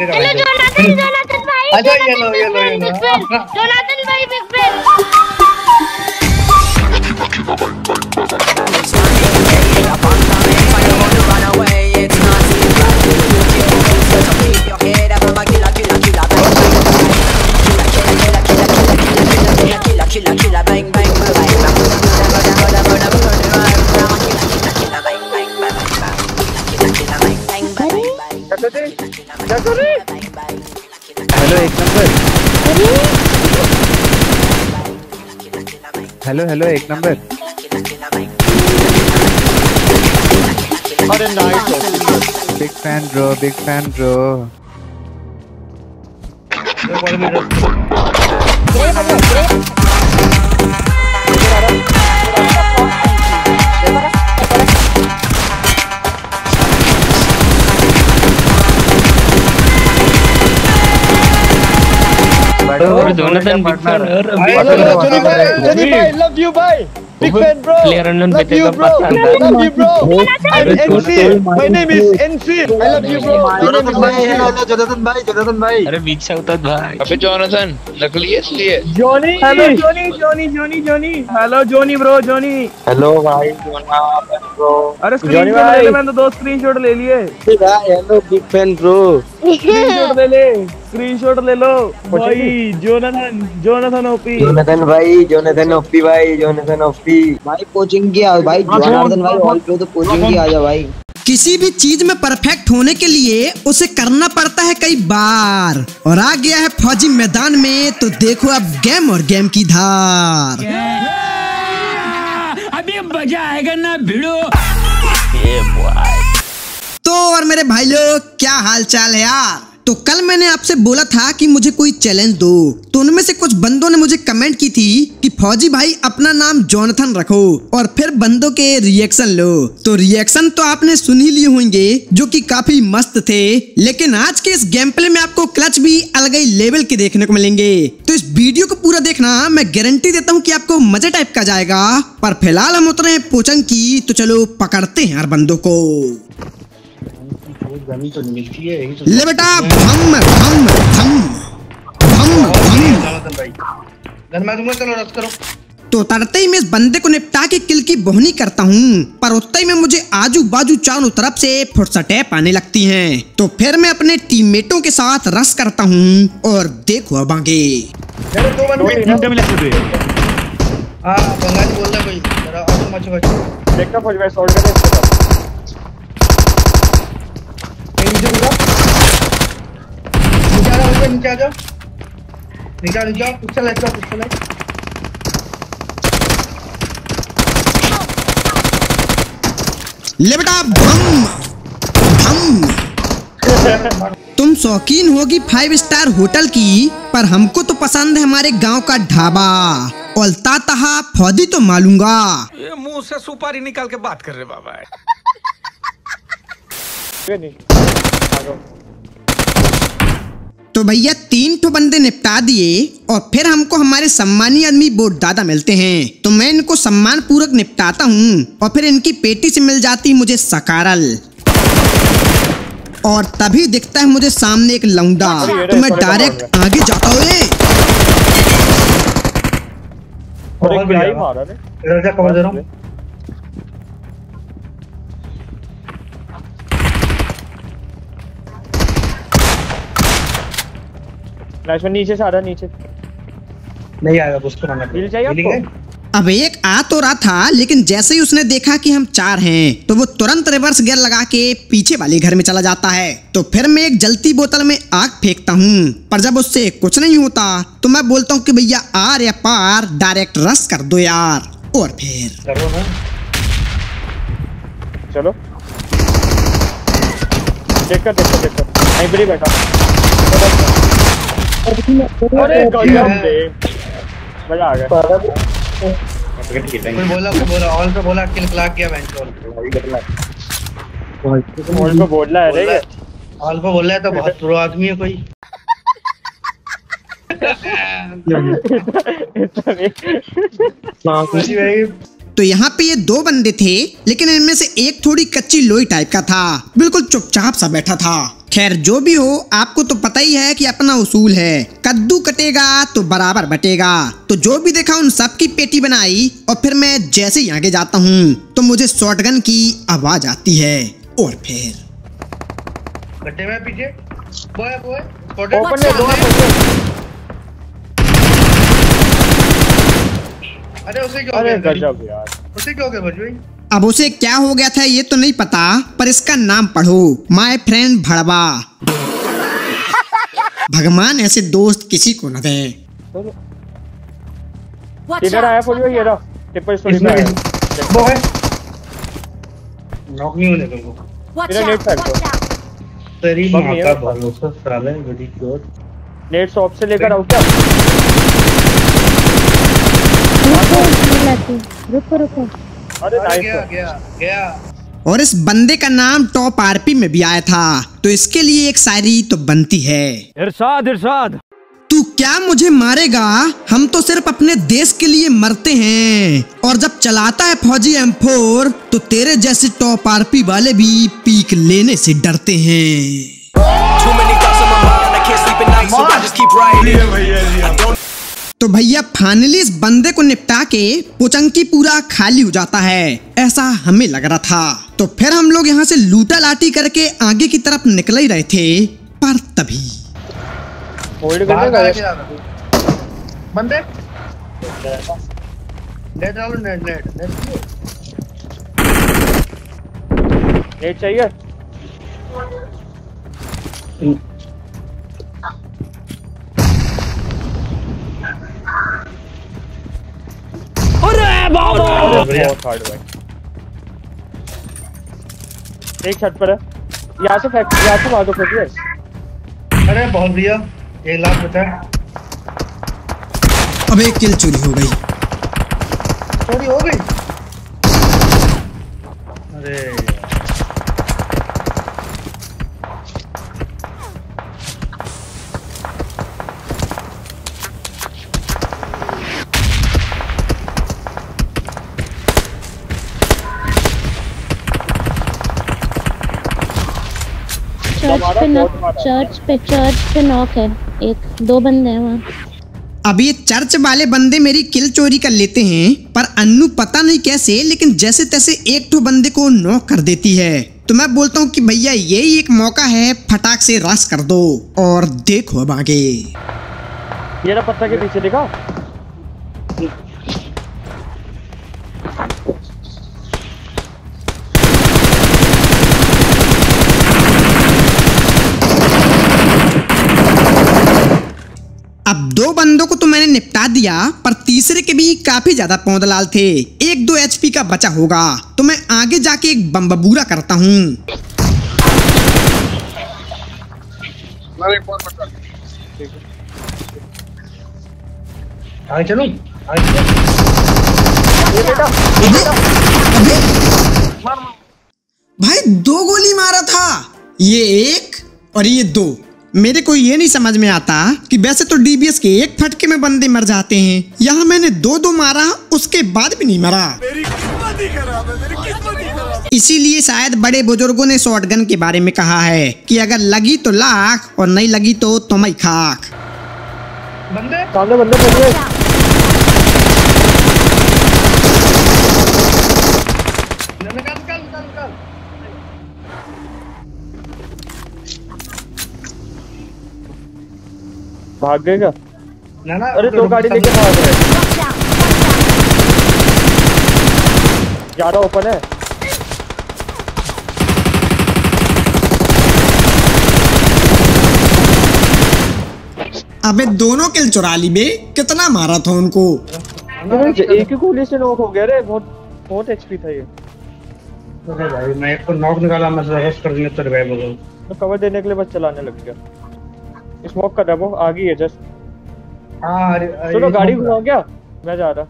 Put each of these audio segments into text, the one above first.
Hello Jonathan Jonathan भाई अच्छा, ये जोनाथन लो, ये लो, जोनाथन भाई बिग फ़ैन हेलो हेलो एक नंबर। अरे nice big fan bro big fan bro Jonathan big fan Johnny भाई जोनी भाई लव यू भाई big fan bro Player unknown love you bro. love you bro. I'm NC my name is NC I love you bro. My name is Jonathan भाई Jonathan भाई अरे बीच से उतर भाई। अबे जोनाथन नकली है इसलिए। Johnny hello Johnny Johnny Johnny Johnny hello Johnny bro Johnny hello भाई जोनाथन ब्रो अरे स्क्रीनशॉट ले भाई ले मैंने तो दो स्क्रीनशॉट ले लिए। Hello big fan bro screenshot ले ले स्क्रीनशॉट ले लो। भाई जोनाथन जोनाथन ओपी जोनाथन भाई जोनाथन ओपी भाई जोनाथन ओपी भाई कोचिंग की आ भाई जोनाथन भाई ऑल पे तो कोचिंग की आ जा भाई। किसी भी चीज़ में परफेक्ट होने के लिए उसे करना पड़ता है कई बार। और आ गया है फौजी मैदान में तो देखो अब गेम और गेम की धार। अभी मज़ा आएगा ना भिड़ो। तो और मेरे भाई लोग क्या हाल चाल है यार? तो कल मैंने आपसे बोला था कि मुझे कोई चैलेंज दो। तो उनमें से कुछ बंदों ने मुझे कमेंट की थी कि फौजी भाई अपना नाम जॉनथन रखो और फिर बंदों के रिएक्शन लो। तो रिएक्शन तो आपने सुन ही लिए होंगे, जो कि काफ़ी मस्त थे। लेकिन आज के इस गेम प्ले में आपको क्लच भी अलग ही लेवल के देखने को मिलेंगे। तो इस वीडियो को पूरा देखना, मैं गारंटी देता हूँ की आपको मज़े टाइप का जाएगा। पर फ़िलहाल हम उतरे पोचंग की तो चलो पकड़ते हैं हर बंदों को। ज़मीन तो नहीं मिलती है यही तो ले बेटा भम भम भम जोनाथन भाई। गन मैं दूँगा चलो रस करो। तो उतरते ही मैं इस बंदे को निपटा के किल की बोहनी करता हूँ पर उतने ही में मुझे आजू बाजू चारों तरफ़ से फुर्सटें पाने लगती हैं। तो फिर मैं अपने टीममेटों के साथ रस करता हूँ और देखो अब आगे। मेरे दो बंदे हाँ बंगाली बोल रहा है कोई जरा और मच मच देखना फौज भाई सॉल्ट नीचे आ जाओ नीचे आ जाओ नीचे आ जाओ नीचे आ पिक्सल है पिक्सल है ले बेटा भम। भम। तुम शौकीन होगी फाइव स्टार होटल की पर हमको तो पसंद है हमारे गाँव का ढाबा। उल्टा तहा फौजी तो मालूँगा। ये मुँह से सुपारी निकाल के बात कर रहे बाबा तो भैया तीन ठो बंदे निपटा दिए और फिर हमको हमारे सम्मानी आदमी बोट दादा मिलते हैं। तो मैं इनको सम्मान पूर्वक निपटाता हूँ और फिर इनकी पेटी से मिल जाती मुझे सकारल। और तभी दिखता है मुझे सामने एक लौंडा। तो मैं डायरेक्ट आगे जाता हूँ। में नीचे से आ रहा नीचे। नहीं आएगा उसको मारना आपको? गए? अब एक आ तो रहा था लेकिन जैसे ही उसने देखा कि हम चार हैं तो वो तुरंत रिवर्स गियर लगा के पीछे वाले घर में चला जाता है। तो फिर मैं एक जलती बोतल में आग फेंकता हूँ पर जब उससे कुछ नहीं होता तो मैं बोलता हूँ कि भैया आर या पार डायरेक्ट रस कर दो यार। और फिर। चलो। देख कर देख। कर देख कर ही बैठा। अरे गजब दे मज़ा आ गया। कोई बोला कोई बोला ऑल पे बोला किल क्लाक गया बेंच ऑल मोल पे बोल रहा है रे। ऑल पे बोल रहा है तो बहुत प्रो आदमी है कोई। खुशी भाई तो यहाँ पे ये दो बंदे थे लेकिन इनमें से एक थोड़ी कच्ची लोई टाइप का था। बिल्कुल चुपचाप सा बैठा था। खैर जो भी हो आपको तो पता ही है कि अपना उसूल है। कद्दू कटेगा तो बराबर बटेगा। तो जो भी देखा उन सब की पेटी बनाई और फिर मैं जैसे ही आगे जाता हूँ तो मुझे शॉटगन की आवाज़ आती है। और फिर गड्ढे में पीछे। ओपन में दो है अरे उसे क्या हो गया उसे क्या हो गया भाई अब उसे क्या हो गया था ये तो नहीं पता पर इसका नाम पढ़ो माय फ्रेंड भड़वा। भगवान ऐसे दोस्त किसी को न दे। इधर आया ये रहा। टिप्पर स्टोरी पे आया बॉय नॉक नहीं होने तुमको इधर नेट फेंक दो तेरी बम माँ नहीं का है। भरोसा साले वेरी गुड नेट शॉप से लेकर आऊँ क्या? रुको रुको अरे अरे गया गया गया। और इस बंदे का नाम टॉप आरपी में भी आया था तो इसके लिए एक शायरी तो बनती है। इरशाद इरशाद। तू क्या मुझे मारेगा? हम तो सिर्फ़ अपने देश के लिए मरते हैं। और जब चलाता है फौजी एम फोर तो तेरे जैसे टॉप आरपी वाले भी पीक लेने से डरते हैं। तो भैया फाइनली इस बंदे को निपटा के पोचंकी पूरा खाली हो जाता है। ऐसा हमें लग रहा था। तो फिर हम लोग यहाँ से लूटा लाटी करके आगे की तरफ़ निकल ही रहे थे पर तभी। होल्ड करने का का बंदे? नेट डालो नेट नेट नेट नेट चाहिए? अरे बहुत हार्ड भाई एक छत पर है। यहाँ से फेंक यहाँ से मार दो फेंक अरे बहुत भैया एक लाख बचा एक किल चोरी हो गई। चोरी हो गई? चर्च पे नॉक चर्च पे चर्च पे नॉक है। एक दो बंदे हैं वहाँ। अब ये चर्च वाले बंदे मेरी किल चोरी कर लेते हैं पर अन्नू पता नहीं कैसे लेकिन जैसे तैसे एक ठो बंदे को नॉक कर देती है। तो मैं बोलता हूँ कि भैया यही एक मौका है फटाक से रस कर दो और देखो अब आगे। ये पत्थर के पीछे देखा? अब दो बंदों को तो मैंने निपटा दिया पर तीसरे के भी काफ़ी ज़्यादा पौधलाल थे। एक दो एचपी का बचा होगा तो मैं आगे जाके एक बम बम्बबूरा करता हूँ। चलूँ? भाई दो गोली मारा था। ये एक और ये दो। मेरे को ये नहीं समझ में आता कि वैसे तो डीबीएस के एक फटके में बंदे मर जाते हैं। यहाँ मैंने दो दो मारा उसके बाद भी नहीं मरा। इसीलिए शायद बड़े बुज़ुर्गों ने शॉटगन के बारे में कहा है कि अगर लगी तो लाख और नहीं लगी तो तुम्हारी ही खाक। बंदे? बंदे, बंदे। खड़े हैं निकाल निकाल निकाल निकाल भाग गए क्या ना ना अरे दो गाड़ी लेके भाग रहे ज़्यादा ओपन है। अबे दोनों किल चुरा ली बे। कितना मारा था उनको? एक ही गोली से नॉक हो गया रे। बहुत बहुत एचपी था ये। अरे भाई मैं एक को नॉक निकाला मैं रश कर दिया तेरे भाई बोलो। तो कवर देने के लिए बस चलाने लग गया। स्मोक कर रहा वो आ गई है जस्ट हाँ चलो गाड़ी घुमाओ क्या? मैं जा रहा।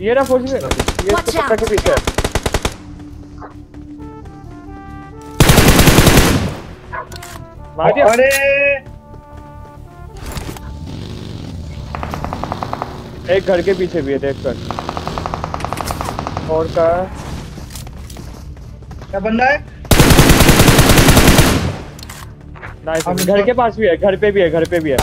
ये रहा फौजी में। ये इसके पत्थर के पीछे है। मार दिया। अरे! एक घर के पीछे भी है देख कर। और का क्या बंदा है? नाइस घर के पास भी है घर पे भी है घर पे भी है।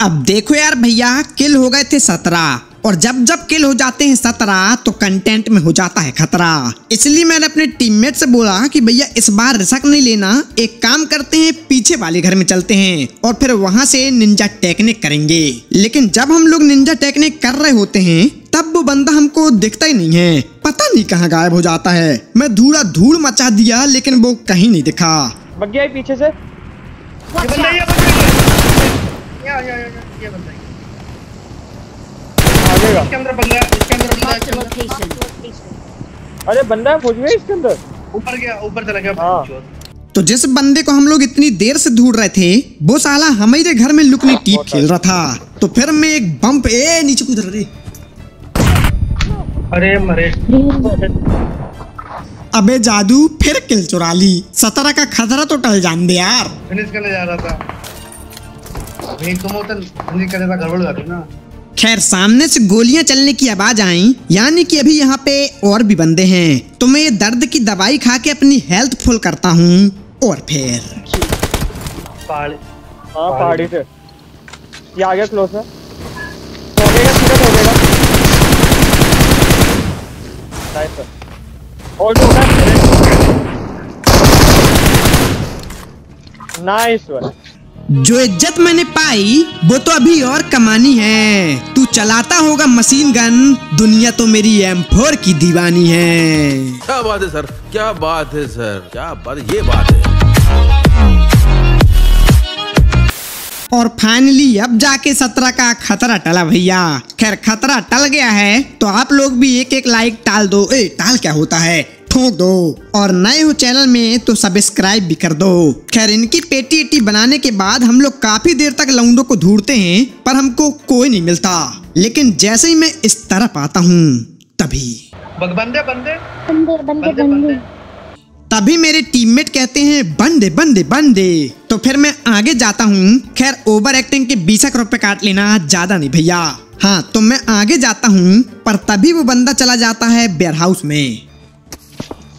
अब देखो यार भैया किल हो गए थे सत्रह। और जब जब किल हो जाते हैं सत्रह तो कंटेंट में हो जाता है खतरा। इसलिए मैंने अपने टीममेट से बोला कि भैया इस बार रिस्क नहीं लेना। एक काम करते हैं पीछे वाले घर में चलते हैं और फिर वहाँ से निंजा टेक्निक करेंगे। लेकिन जब हम लोग निंजा टेक्निक कर रहे होते हैं तब वो बंदा हमको दिखता ही नहीं है। पता नहीं कहाँ गायब हो जाता है। मैं धूड़ा धूड़ मचा दिया लेकिन वो कहीं नहीं दिखा। पीछे से। ये बंदा ये बंदा ये या या या ये बंदा है। इसके अंदर बंदा इसके अंदर बंदा है, इसके अंदर अरे बंदा है फौज में इसके अंदर? ऊपर गया ऊपर चला गया। हाँ। तो जिस बंदे को हम लोग इतनी देर से ढूंढ रहे थे वो साला हमारे घर में लुकनी टीप खेल रहा था। तो फिर मैं एक बम्प ए नीचे कूद रहा रे। अरे मरे। अबे जादू फिर किल चुरा ली। सत्रह का खतरा तो टल जान दे यार। फिनिश करने जा रहा था। भाई तुम होता फिनिश करने का गड़बड़ कर ना। खैर सामने से गोलियाँ चलने की आवाज़ आई यानी कि अभी यहाँ पे और भी बंदे हैं। तो मैं ये दर्द की दवाई खा के अपनी हेल्थ फुल करता हूँ और फिर। पहाड़ हाँ पहाड़ी से। ये आ गया क्लोज है नाइस सर और जो नाइस वन जो इज़्ज़त मैंने पाई वो तो अभी और कमानी है। तू चलाता होगा मशीन गन दुनिया तो मेरी एम फोर की दीवानी है। क्या बात है सर? क्या बात है सर? क्या बात ये बात है। और फाइनली अब जाके सत्रह का खतरा टला भैया। खैर खतरा टल गया है तो आप लोग भी एक एक लाइक टाल दो। ए टाल क्या होता है? ठोक दो और नए हो चैनल में तो सब्सक्राइब भी कर दो। खैर इनकी पेटी एटी बनाने के बाद हम लोग काफ़ी देर तक लौंडों को ढूंढते हैं पर हमको कोई नहीं मिलता। लेकिन जैसे ही मैं इस तरफ़ आता हूँ तभी। बंदे बंदे बंदे। बंदे बंदे तभी मेरे टीममेट कहते हैं बंदे बंदे बंदे। तो फिर मैं आगे जाता हूँ। खैर ओवर एक्टिंग के बीस रुपए काट लेना ज़्यादा नहीं भैया। हाँ तो मैं आगे जाता हूँ पर तभी वो बंदा चला जाता है वेयर हाउस में।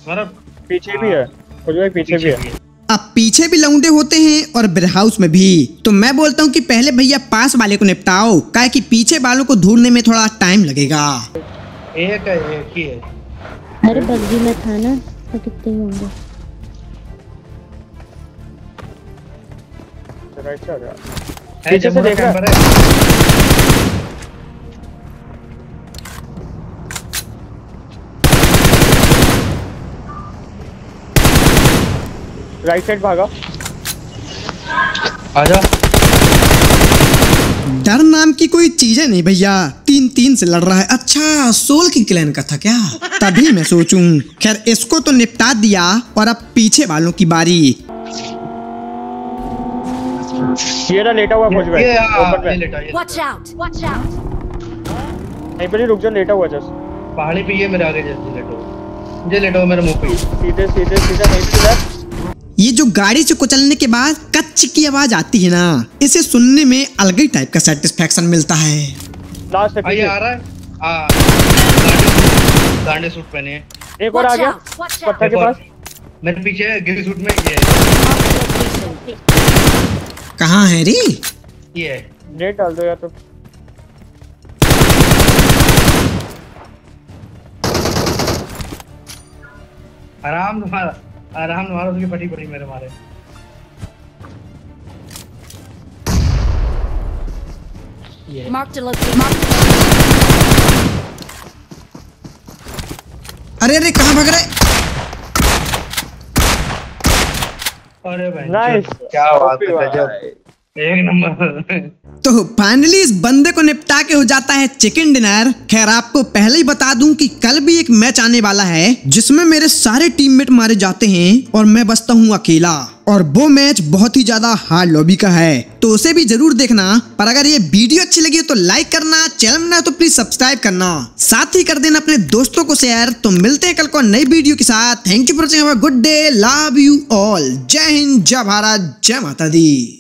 हमारा पीछे भी है। भाई पीछे भी है। अब पीछे भी लौंडे होते हैं और वेयर हाउस में भी। तो मैं बोलता हूँ कि पहले भैया पास वाले को निपटाओ। क्या कि पीछे वालों को ढूँढने में थोड़ा टाइम लगेगा। एक है एक ही है। अरे बग्गी में था ना तो कितने होंगे? है। पीछे से देख। रहा है। राइट साइड भागा। आजा। डर नाम की कोई चीज़ है नहीं भैया। तीन तीन से लड़ रहा है। अच्छा सोल की क्लैन का था क्या? तभी मैं सोचूं। खैर इसको तो निपटा दिया और अब पीछे वालों की बारी। ये रहा लेटा हुआ फौज हाँ, ओपन में लेटा ये Watch out! Watch out! नहीं पर रुक जा लेटा हुआ जस्ट। पहाड़ी पे ये मेरे आगे जल्दी लेटो ये लेटो मेरे मुँह पे। सीधे सीधे सीधे नहीं लेफ़्ट ये जो गाड़ी से कुचलने के बाद कच्च की आवाज़ आती है ना इसे सुनने में अलग ही टाइप का सेटिस्फेक्शन मिलता है। लास्ट आ रहा है? हाँ गांडे- सूट पहने एक और आ गया! पत्थर के पास। मेरे पीछे गिरी सूट में ये। है कहाँ है रे? ये नेट डाल दो या तो। आराम तुम्हारा आराम तुम्हारा उसकी फटी पड़ी मेरे मारे। अरे अरे कहाँ भाग रहे? अरे भाई नाइस क्या बात है गजब। एक नंबर। तो फाइनली इस बंदे को निपटा के हो जाता है चिकन डिनर खैर, आपको पहले ही बता दूँ कि कल भी एक मैच आने वाला है, जिसमें मेरे सारे टीममेट मारे जाते हैं और मैं बचता हूँ अकेला। और वो मैच बहुत ही ज़्यादा हार्ड लॉबी का है। तो उसे भी ज़रूर देखना, पर अगर ये वीडियो अच्छी लगी तो लाइक करना चैनल में तो प्लीज़ सब्सक्राइब करना। साथ ही कर देना अपने दोस्तों को शेयर तो मिलते हैं कल को नई वीडियो के साथ। Thank you for good day love you all जय हिंद, जय भारत, जय माता दी।